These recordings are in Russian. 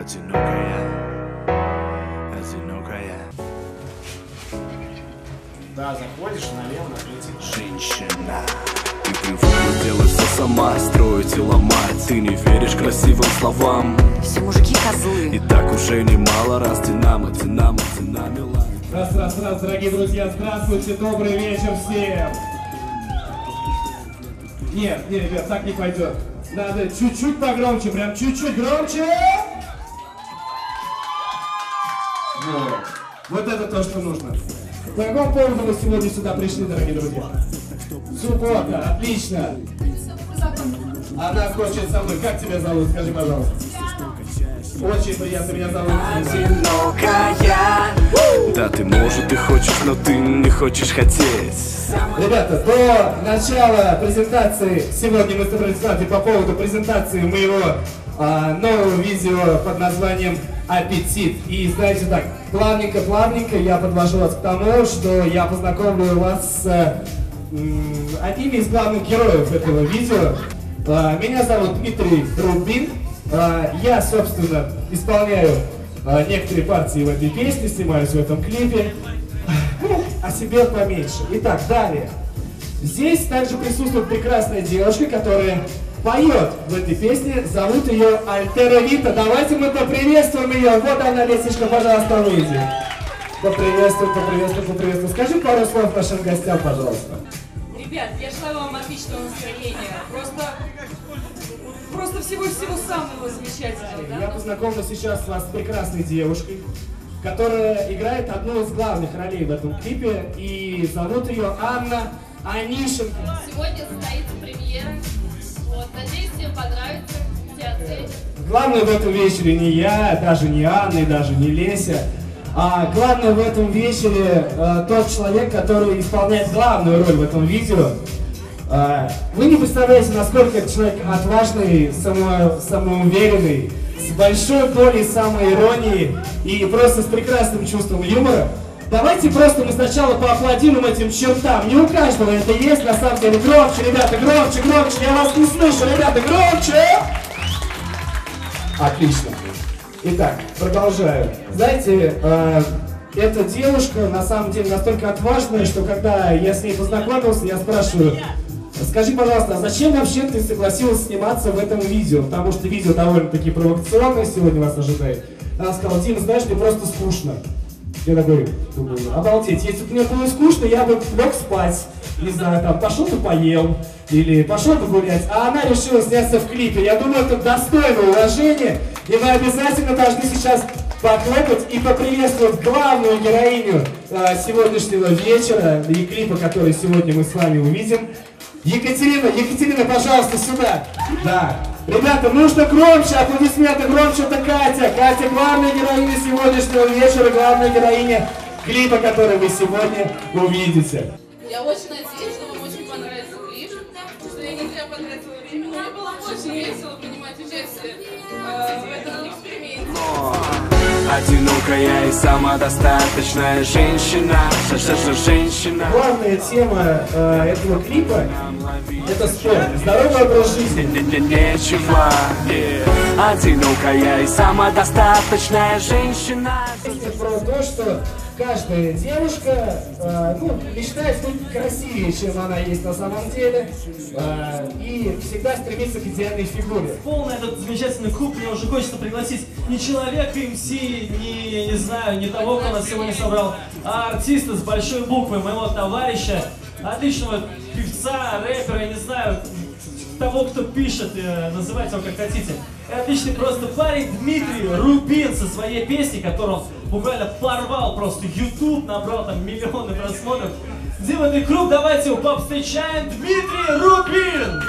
одинокая, одинокая Да, заходишь налево на третий этаж. женщина. Ты привыкла делать все сама, строить и ломать. Ты не веришь красивым словам. Все мужики козлы. И так уже немало раз Динамо, Динамо, Динамила. Раз, раз, раз, дорогие друзья, здравствуйте, добрый вечер всем! Нет, не, ребят, так не пойдет. Надо чуть-чуть погромче, прям чуть-чуть громче! Вот. Вот это то, что нужно. По какому поводу мы сегодня сюда пришли, дорогие друзья? Суббота, отлично. Она хочет со мной. Как тебя зовут? Скажи, пожалуйста. Очень приятно, меня зовут. Одинокая. Да ты может и хочешь, но ты не хочешь хотеть. Ребята, до начала презентации, сегодня мы собрались по поводу презентации моего нового видео под названием «Аппетит». И знаете так, плавненько-плавненько я подвожу вас к тому, что я познакомлю вас с э, одними из главных героев этого видео. А, меня зовут Дмитрий Рубин. А, я, собственно, исполняю а, некоторые партии в этой песне, снимаюсь в этом клипе о себе поменьше. Итак, далее. Здесь также присутствует прекрасная девушка, которая поет в этой песне. Зовут ее Альтера Вита. Давайте мы поприветствуем ее. Вот она, Лесечка, пожалуйста, выйди. Поприветствуем, поприветствуем, поприветствуем. Скажи пару слов нашим гостям, пожалуйста. Ребят, я желаю вам отличного настроения. Просто, просто всего-всего самого замечательного. Я Да? познакомлю сейчас вас с прекрасной девушкой, которая играет одну из главных ролей в этом клипе. И зовут ее Анна Анишенко. Сегодня состоится премьера. Вот, надеюсь, всем понравится. Главное в этом вечере не я, даже не Анна и даже не Леся. А главное в этом вечере э, тот человек, который исполняет главную роль в этом видео. Э, вы не представляете, насколько этот человек отважный, само, самоуверенный, с большой долей самоиронии и просто с прекрасным чувством юмора. Давайте просто мы сначала поаплодируем этим чертам. Не у каждого это есть, на самом деле. Громче, ребята, громче, громче. Я вас не слышу, ребята, громче! Отлично. Итак, продолжаю. Знаете, э, эта девушка на самом деле настолько отважная, что когда я с ней познакомился, я спрашиваю, скажи, пожалуйста, а зачем вообще ты согласилась сниматься в этом видео? Потому что видео довольно-таки провокационное сегодня вас ожидает. Она сказала, Дима, знаешь, мне просто скучно. Я такой, думаю, обалдеть, если бы мне было скучно, я бы лег спать, не знаю, там, пошел бы поел, или пошел бы гулять, а она решила сняться в клипе. Я думаю, это достойно уважения, и мы обязательно должны сейчас похлопать и поприветствовать главную героиню э, сегодняшнего вечера и клипа, который сегодня мы с вами увидим. Екатерина, Екатерина, пожалуйста, сюда. Да. Ребята, нужно громче, аплодисменты громче, это Катя. Катя, главная героиня сегодняшнего вечера, главная героиня клипа, который вы сегодня увидите. Я очень надеюсь, что вам очень понравится клип, что я не зря потратила время. Мне было очень весело принимать участие э, в этом эксперименте. Одинокая и самодостаточная женщина. Женщина. Главная тема э, этого клипа это спорт, здоровый образ жизни. Не- не- Нечего. Одинокая и самодостаточная женщина. Это про то, что каждая девушка э, ну, мечтает быть красивее, чем она есть на самом деле, э, и всегда стремится к идеальной фигуре. полный этот замечательный клуб, мне уже хочется пригласить не человека МС, не, не знаю, не того, кто нас сегодня собрал, а артиста с большой буквы, моего товарища, отличного певца, рэпера, я не знаю, того, кто пишет, э, называйте его как хотите. И отличный просто парень Дмитрий Рубин со своей песней, которую он буквально порвал просто YouTube, набрал там миллионы просмотров. Дивный круг, давайте его повстречаем, Дмитрий Рубин!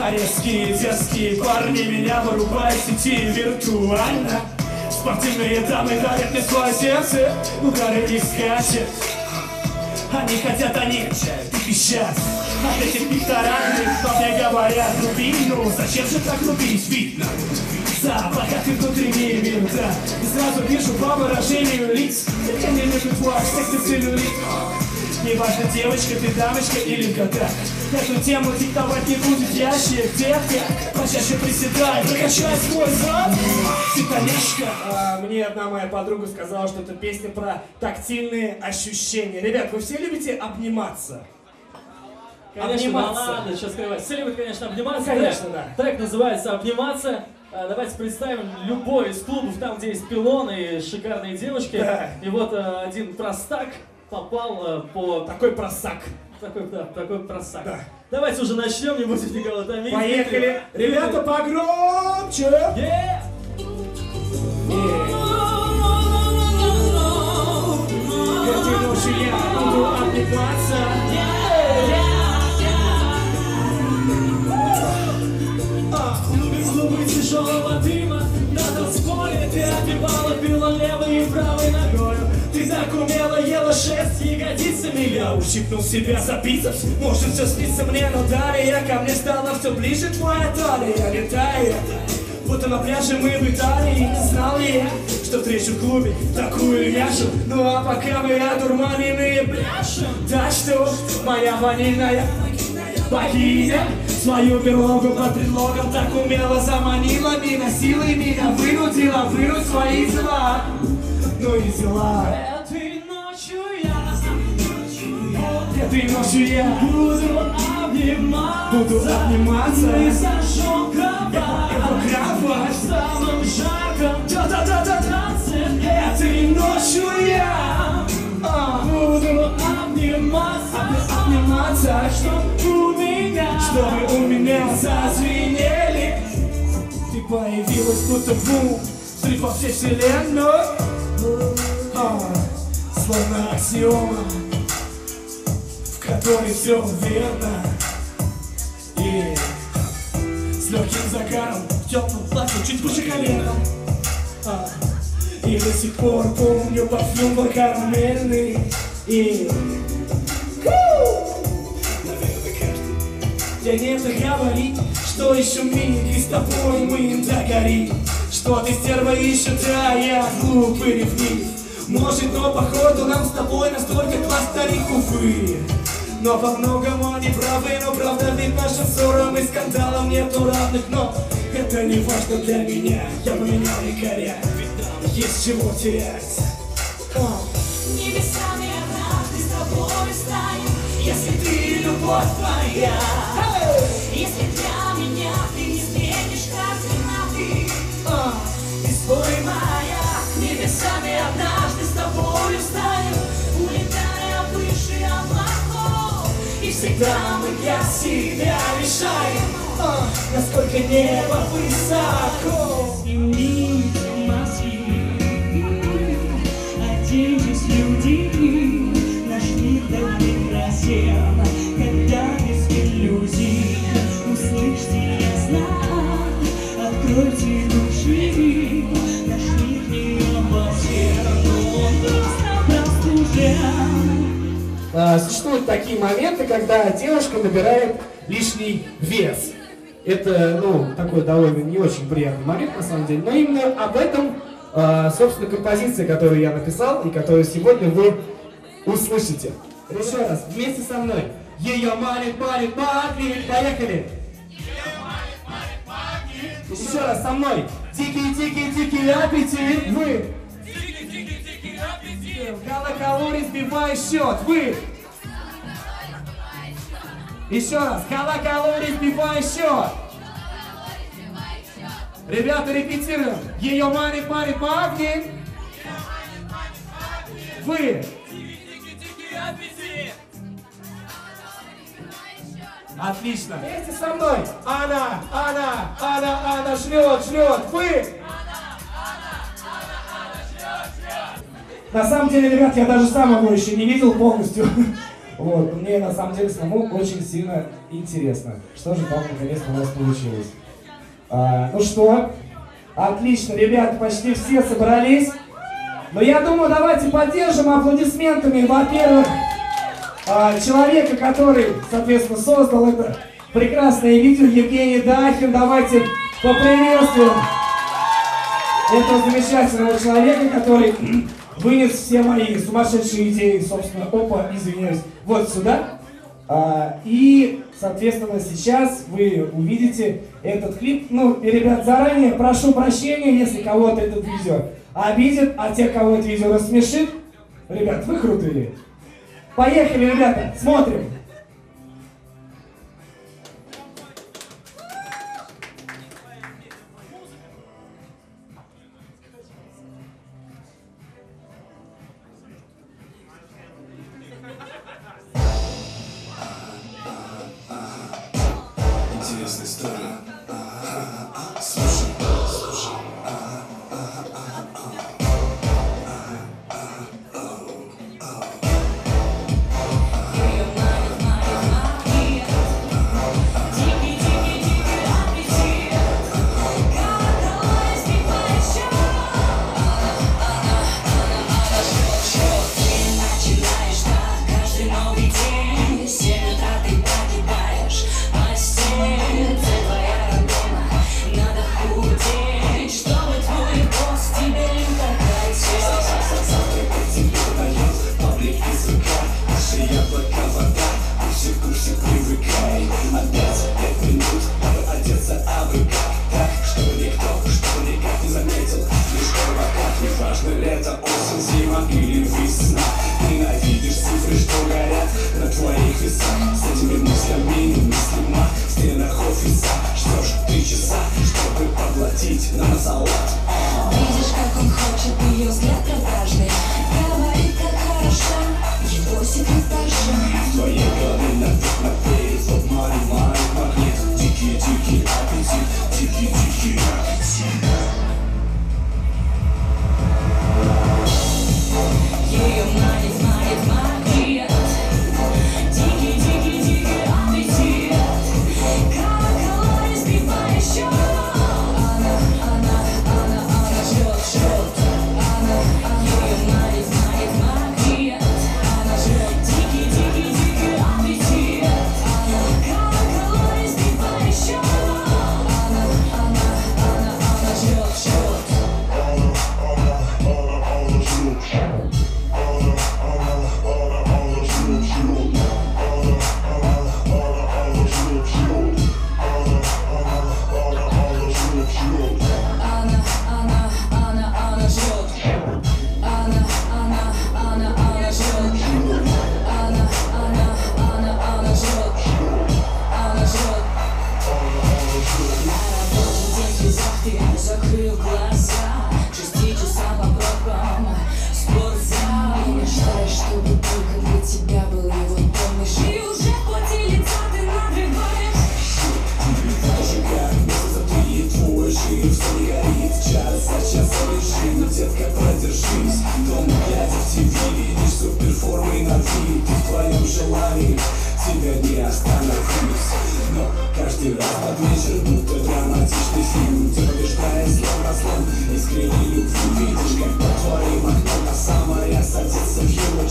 А резкие, дерзкие парни меня вырубают сети виртуально Спортивные дамы дарят мне свое сердце, ударят их скачет Они хотят, они и пищат. От этих пикторальных, но мне говорят Руби, ну зачем же так рубить, видно Запах, а ты внутри не видно Сразу вижу по выражению лиц Я не люблю как ты целлюлит Неважно, девочка, ты дамочка или кота Эту тему диктовать не будет ящик Детка, почаще приседай Прокачай свой зад Титанешка А, Мне одна моя подруга сказала, что это песня про тактильные ощущения Ребят, вы все любите обниматься? Конечно, да Обниматься. ладно, сейчас скрывать. Все любят, конечно, обниматься. Ну, конечно, трек, да. Трек называется «Обниматься». А, Давайте представим любой из клубов, там, где есть пилоны и шикарные девушки. Да. И вот а, один простак попал а, по... Такой просак Такой, да, такой просак. Да. Давайте уже начнем, не будем никого томить. Поехали! Ребята, погромче! Yeah! Этой ночью я буду обниматься клубы тяжелого дыма На танцполе ты отбивала, пила левой и Ты так умело ела шесть ягодицами. Я ущипнул себя за бицепс. Может все снится мне, но далее Ко мне стала все ближе твоя талия Летает Будто на пляже мы в Италии Не знал ли я, что встречу в клубе Такую няшу Ну а пока мы одурманены пляшем Так что моя ванильная Богиня? Свою берлогу под предлогом Так умело заманила. Меня Силой меня вынудила Вынуть свои дела. Ну и дела Этой ночью я буду обниматься. Буду обниматься. Мы зажжем кровать. Кровать В самом жарком танце Этой ночью я а, Буду обниматься. Обниматься. Чтоб у меня? Чтобы у меня? Зазвенели. Ты появилась будто бум Взрыв во всей вселенной. А, Словно аксиома В которой все верно. И с легким загаром В теплом платье чуть выше колена. А, И до сих пор помню парфюм твой карамельный И Наверное, каждый Я не говорить, что еще И с тобой мы догорим Что ты стерва ищет, а я глупый ревнив. Может, но походу нам с тобой настолько класс старик, увы но во многом они правы, но правда ведь нашим ссорам и скандалам нету равных Но это не важно для меня, я поменял якоря Ведь нам есть чего терять О. Небесами однажды с тобой станем, если ты любовь твоя. И всегда мы для себя решаем, А, насколько небо высоко. Оденьтесь, люди, наш мир так прекрасен, когда без иллюзий услышьте ясно, откройте такие моменты, когда девушка набирает лишний вес. Это, ну, такой довольно не очень приятный момент, на самом деле. Но именно об этом, а, собственно, композиция, которую я написал и которую сегодня вы услышите. Еще раз, вместе со мной. Ее манит, манит, магнит. Поехали! Еще раз со мной. Дикий аппетит. Вы. Калакалорий сбивай счет. Вы. Еще раз. Калакалорий сбивай счет. Ребята, репетируем. Ее манит, манит, магнит. Вы. Отлично. Вместе со мной. Она, она, она, она жрет, жрет. Вы. На самом деле, ребят, я даже сам его еще не видел полностью. Вот, мне на самом деле самому очень сильно интересно, что же там наконец у нас получилось. А, ну что, отлично, ребята, почти все собрались. Но я думаю, давайте поддержим аплодисментами, во-первых, а, человека, который, соответственно, создал это прекрасное видео, Евгений Дахин. Давайте поприветствуем это замечательного человека, который вынес все мои сумасшедшие идеи, собственно, опа, извиняюсь, вот сюда. А, и, соответственно, сейчас вы увидите этот клип. Ну, и, ребят, заранее прошу прощения, если кого-то этот видео обидит, а тех, кого это видео рассмешит, ребят, вы крутые. Поехали, ребята, смотрим. лето, осень, зима или весна. Ненавидишь цифры, что горят на твоих весах. С этими мыслями немыслима в стенах офиса. Ж три часа, чтобы поплатить на салат Видишь, как он хочет, ее взгляд продажный. Говорит, как хороша его секретарша В твоей голове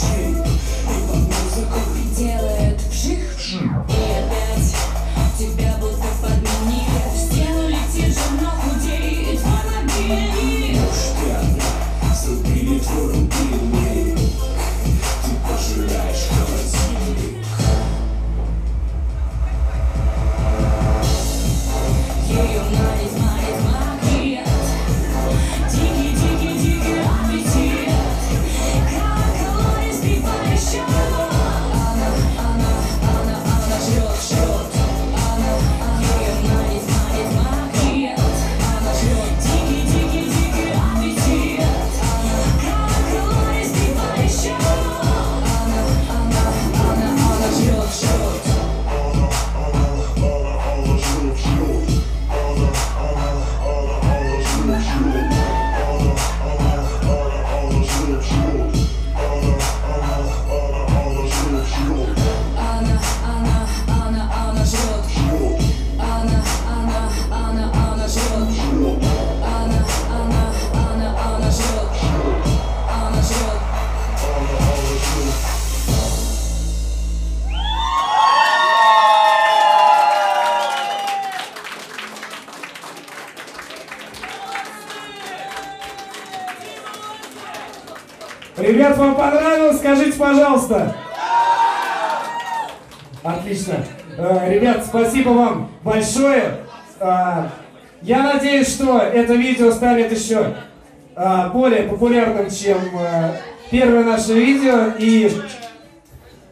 shit. пожалуйста. Отлично. Э, ребят, спасибо вам большое. Э, я надеюсь, что это видео станет еще э, более популярным, чем первое наше видео. И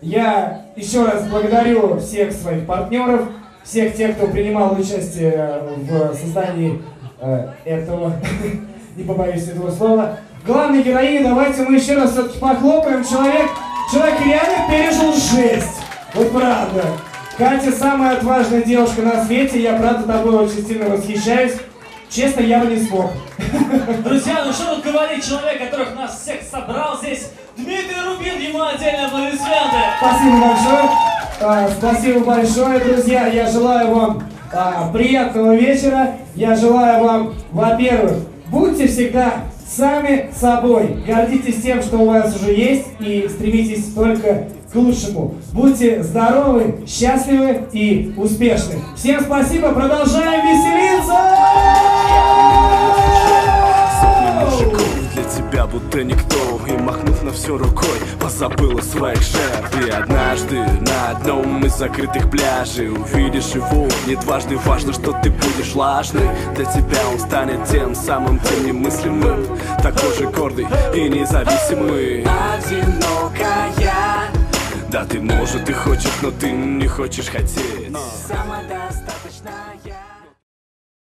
я еще раз благодарю всех своих партнеров, всех тех, кто принимал участие в создании этого, не побоюсь этого слова, Главной героине давайте мы еще раз все-таки похлопаем. Человек, человек реально пережил жесть. Вот правда. Катя самая отважная девушка на свете. Я правда тобой очень сильно восхищаюсь. Честно, я бы не смог. Друзья, ну что тут говорить, человек, которых нас всех собрал здесь, Дмитрий Рубин, ему отдельные аплодисменты. Спасибо большое. А, спасибо большое, друзья. Я желаю вам а, приятного вечера. Я желаю вам, во-первых, будьте всегда сами собой. Гордитесь тем, что у вас уже есть, и стремитесь только к лучшему. Будьте здоровы, счастливы и успешны. Всем спасибо. Продолжаем веселиться! для тебя будто никто махнув на все рукой, позабыл о своих жертв И однажды на одном из закрытых пляжей Увидишь его, не дважды важно, что ты будешь влажный. Для тебя он станет тем самым, тем немыслимым. Такой же гордый и независимый. Одинокая. Да ты может и хочешь, но ты не хочешь хотеть